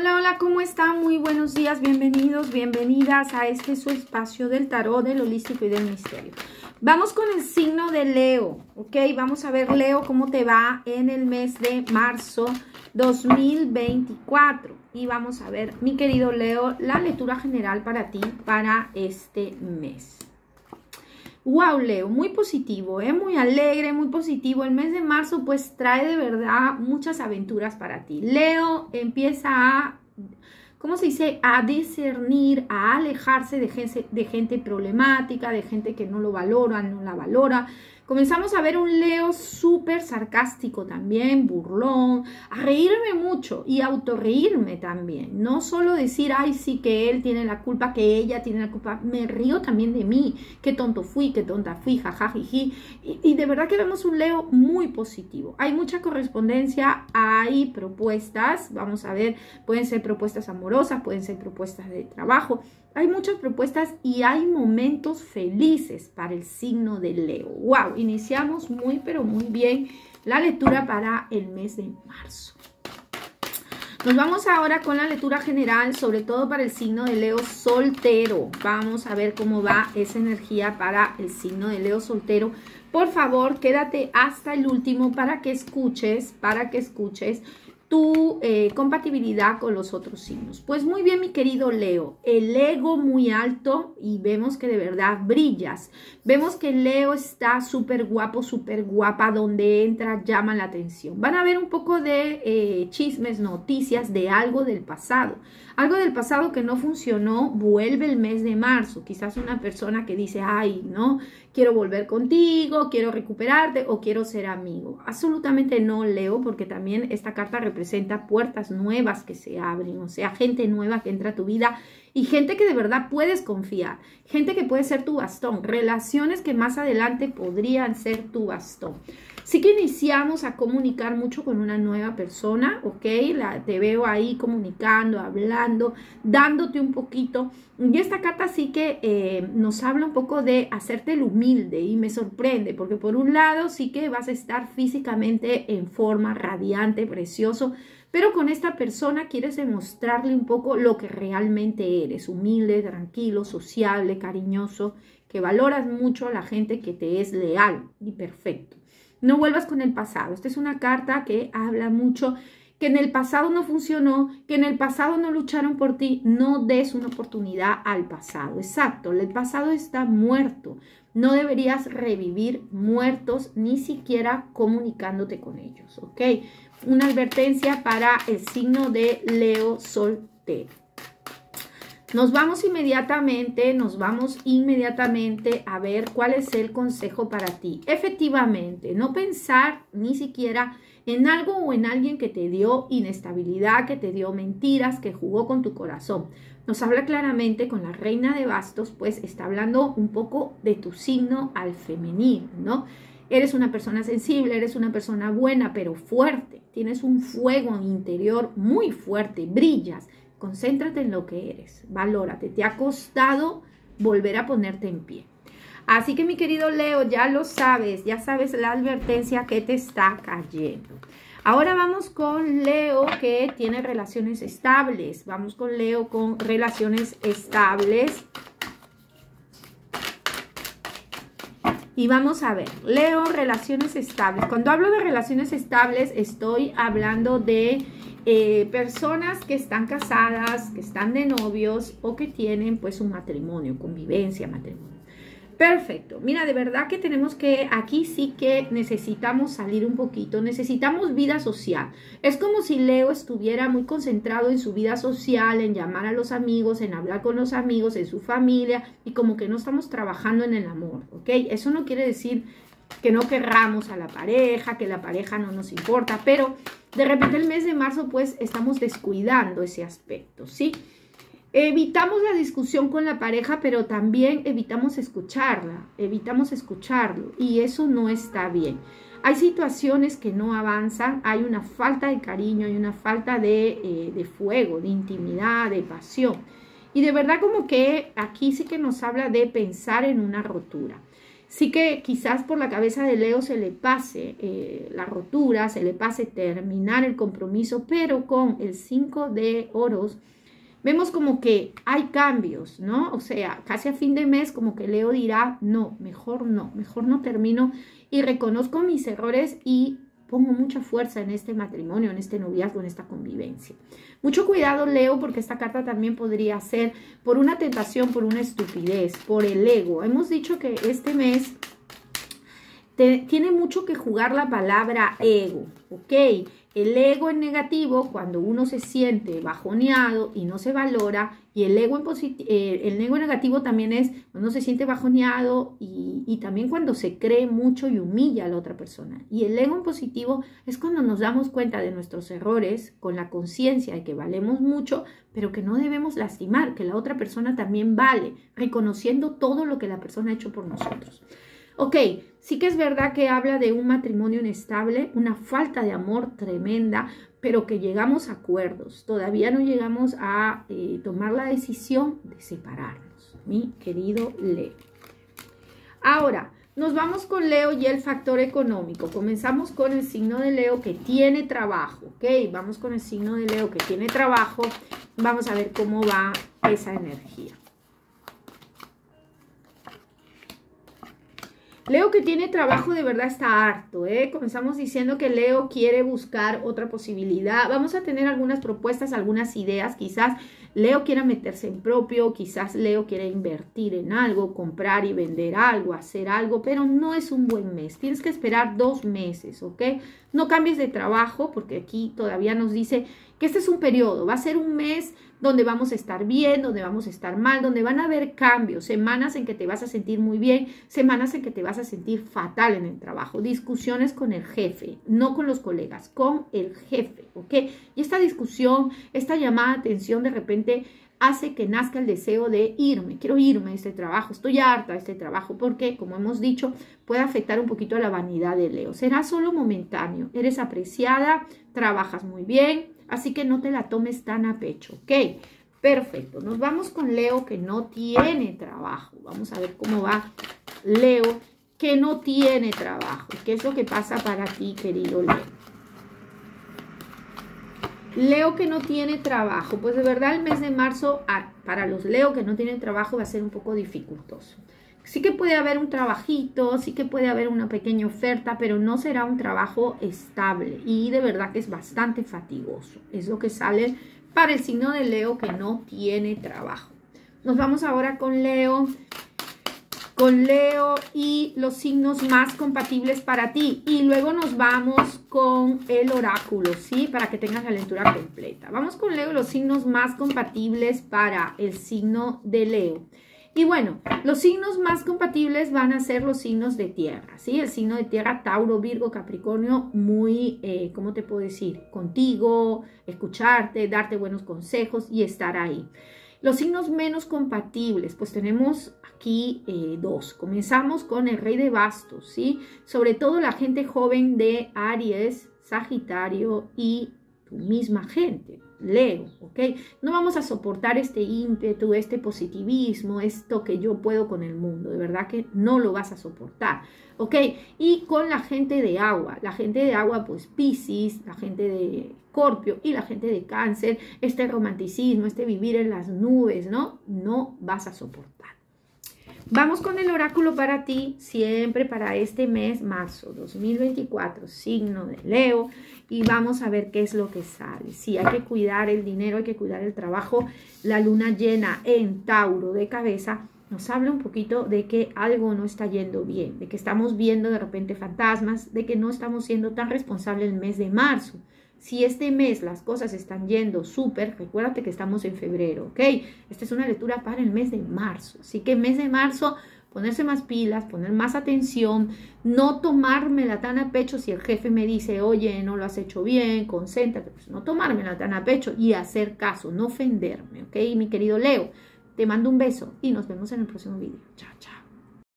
Hola, hola, ¿cómo están? Muy buenos días, bienvenidos, bienvenidas a este su espacio del tarot, del holístico y del misterio. Vamos con el signo de Leo, ¿ok? Vamos a ver, Leo, cómo te va en el mes de marzo 2024. Y vamos a ver, mi querido Leo, la lectura general para ti para este mes. Wow, Leo, muy positivo, ¿eh? muy alegre, muy positivo. El mes de marzo pues trae de verdad muchas aventuras para ti. Leo empieza a, ¿cómo se dice? A discernir, a alejarse de gente, de gente problemática, de gente que no lo valora, no la valora, Comenzamos a ver un Leo súper sarcástico también, burlón, a reírme mucho y autorreírme también. No solo decir, ay, sí, que él tiene la culpa, que ella tiene la culpa. Me río también de mí. Qué tonto fui, qué tonta fui, jajajiji. Y, y de verdad que vemos un Leo muy positivo. Hay mucha correspondencia, hay propuestas. Vamos a ver, pueden ser propuestas amorosas, pueden ser propuestas de trabajo hay muchas propuestas y hay momentos felices para el signo de Leo. ¡Wow! Iniciamos muy, pero muy bien la lectura para el mes de marzo. Nos vamos ahora con la lectura general, sobre todo para el signo de Leo soltero. Vamos a ver cómo va esa energía para el signo de Leo soltero. Por favor, quédate hasta el último para que escuches, para que escuches tu eh, compatibilidad con los otros signos. Pues muy bien, mi querido Leo, el ego muy alto y vemos que de verdad brillas. Vemos que Leo está súper guapo, súper guapa, donde entra llama la atención. Van a ver un poco de eh, chismes, noticias de algo del pasado. Algo del pasado que no funcionó vuelve el mes de marzo. Quizás una persona que dice, ay, no, quiero volver contigo, quiero recuperarte o quiero ser amigo. Absolutamente no leo porque también esta carta representa puertas nuevas que se abren, o sea, gente nueva que entra a tu vida y gente que de verdad puedes confiar, gente que puede ser tu bastón, relaciones que más adelante podrían ser tu bastón. Sí que iniciamos a comunicar mucho con una nueva persona, ¿ok? La, te veo ahí comunicando, hablando, dándote un poquito. Y esta carta sí que eh, nos habla un poco de hacerte el humilde y me sorprende, porque por un lado sí que vas a estar físicamente en forma radiante, precioso, pero con esta persona quieres demostrarle un poco lo que realmente eres, humilde, tranquilo, sociable, cariñoso, que valoras mucho a la gente que te es leal y perfecto. No vuelvas con el pasado. Esta es una carta que habla mucho que en el pasado no funcionó, que en el pasado no lucharon por ti, no des una oportunidad al pasado. Exacto, el pasado está muerto. No deberías revivir muertos ni siquiera comunicándote con ellos, ¿ok? Una advertencia para el signo de Leo soltero. Nos vamos inmediatamente, nos vamos inmediatamente a ver cuál es el consejo para ti. Efectivamente, no pensar ni siquiera en algo o en alguien que te dio inestabilidad, que te dio mentiras, que jugó con tu corazón. Nos habla claramente con la reina de bastos, pues está hablando un poco de tu signo al femenino, ¿no? Eres una persona sensible, eres una persona buena, pero fuerte. Tienes un fuego interior muy fuerte, brillas Concéntrate en lo que eres, valórate. Te ha costado volver a ponerte en pie. Así que mi querido Leo, ya lo sabes, ya sabes la advertencia que te está cayendo. Ahora vamos con Leo que tiene relaciones estables. Vamos con Leo con relaciones estables. Y vamos a ver, Leo, relaciones estables. Cuando hablo de relaciones estables, estoy hablando de eh, personas que están casadas, que están de novios o que tienen pues un matrimonio, convivencia, matrimonio. Perfecto. Mira, de verdad que tenemos que, aquí sí que necesitamos salir un poquito, necesitamos vida social. Es como si Leo estuviera muy concentrado en su vida social, en llamar a los amigos, en hablar con los amigos, en su familia, y como que no estamos trabajando en el amor, ¿ok? Eso no quiere decir que no querramos a la pareja, que la pareja no nos importa, pero de repente el mes de marzo pues estamos descuidando ese aspecto, ¿sí? Evitamos la discusión con la pareja, pero también evitamos escucharla, evitamos escucharlo y eso no está bien. Hay situaciones que no avanzan, hay una falta de cariño, hay una falta de, eh, de fuego, de intimidad, de pasión. Y de verdad como que aquí sí que nos habla de pensar en una rotura. Sí que quizás por la cabeza de Leo se le pase eh, la rotura, se le pase terminar el compromiso, pero con el 5 de oros vemos como que hay cambios, ¿no? O sea, casi a fin de mes como que Leo dirá, no, mejor no, mejor no termino y reconozco mis errores y pongo mucha fuerza en este matrimonio, en este noviazgo, en esta convivencia. Mucho cuidado, Leo, porque esta carta también podría ser por una tentación, por una estupidez, por el ego. Hemos dicho que este mes tiene mucho que jugar la palabra ego, ¿ok? El ego en negativo, cuando uno se siente bajoneado y no se valora, y el ego en, eh, el ego negativo también es cuando se siente bajoneado y, y, también cuando se cree mucho y humilla a la otra persona. Y el ego en positivo es cuando nos damos cuenta de nuestros errores con la conciencia de que valemos mucho, pero que no debemos lastimar, que la otra persona también vale, reconociendo todo lo que la persona ha hecho por nosotros. Ok, sí que es verdad que habla de un matrimonio inestable, una falta de amor tremenda, pero que llegamos a acuerdos. Todavía no llegamos a eh, tomar la decisión de separarnos, mi querido Leo. Ahora, nos vamos con Leo y el factor económico. Comenzamos con el signo de Leo que tiene trabajo, ¿ok? Vamos con el signo de Leo que tiene trabajo. Vamos a ver cómo va esa energía. Leo que tiene trabajo de verdad está harto, ¿eh? Comenzamos diciendo que Leo quiere buscar otra posibilidad. Vamos a tener algunas propuestas, algunas ideas. Quizás Leo quiera meterse en propio, quizás Leo quiere invertir en algo, comprar y vender algo, hacer algo, pero no es un buen mes. Tienes que esperar dos meses, ¿ok? No cambies de trabajo porque aquí todavía nos dice que este es un periodo, va a ser un mes donde vamos a estar bien, donde vamos a estar mal, donde van a haber cambios, semanas en que te vas a sentir muy bien, semanas en que te vas a sentir fatal en el trabajo, discusiones con el jefe, no con los colegas, con el jefe, ¿ok? Y esta discusión, esta llamada de atención de repente hace que nazca el deseo de irme, quiero irme de este trabajo, estoy harta de este trabajo, porque, como hemos dicho, puede afectar un poquito a la vanidad de Leo. Será solo momentáneo, eres apreciada, trabajas muy bien, Así que no te la tomes tan a pecho, ¿ok? Perfecto. Nos vamos con Leo que no tiene trabajo. Vamos a ver cómo va Leo que no tiene trabajo. ¿Qué es lo que pasa para ti, querido Leo? Leo que no tiene trabajo. Pues de verdad el mes de marzo para los Leo que no tienen trabajo va a ser un poco dificultoso. Sí que puede haber un trabajito, sí que puede haber una pequeña oferta, pero no será un trabajo estable y de verdad que es bastante fatigoso. Es lo que sale para el signo de Leo que no tiene trabajo. Nos vamos ahora con Leo, con Leo y los signos más compatibles para ti. Y luego nos vamos con el oráculo, ¿sí? Para que tengas la lectura completa. Vamos con Leo los signos más compatibles para el signo de Leo. Y bueno, los signos más compatibles van a ser los signos de tierra, ¿sí? El signo de tierra, Tauro, Virgo, Capricornio, muy, eh, ¿cómo te puedo decir? Contigo, escucharte, darte buenos consejos y estar ahí. Los signos menos compatibles, pues tenemos aquí eh, dos. Comenzamos con el rey de bastos, ¿sí? Sobre todo la gente joven de Aries, Sagitario y tu misma gente, Leo, ¿ok? No vamos a soportar este ímpetu, este positivismo, esto que yo puedo con el mundo, de verdad que no lo vas a soportar, ¿ok? Y con la gente de agua, la gente de agua, pues Pisces, la gente de Escorpio y la gente de Cáncer, este romanticismo, este vivir en las nubes, ¿no? No vas a soportar. Vamos con el oráculo para ti, siempre para este mes, marzo 2024, signo de Leo, y vamos a ver qué es lo que sale. Sí, hay que cuidar el dinero, hay que cuidar el trabajo. La luna llena en Tauro de cabeza nos habla un poquito de que algo no está yendo bien, de que estamos viendo de repente fantasmas, de que no estamos siendo tan responsables el mes de marzo. Si este mes las cosas están yendo súper, recuérdate que estamos en febrero, ¿ok? Esta es una lectura para el mes de marzo. Así que mes de marzo, ponerse más pilas, poner más atención, no tomármela tan a pecho si el jefe me dice, oye, no lo has hecho bien, concéntrate, pues no tomármela tan a pecho y hacer caso, no ofenderme, ¿ok? Mi querido Leo, te mando un beso y nos vemos en el próximo video. Chao, chao.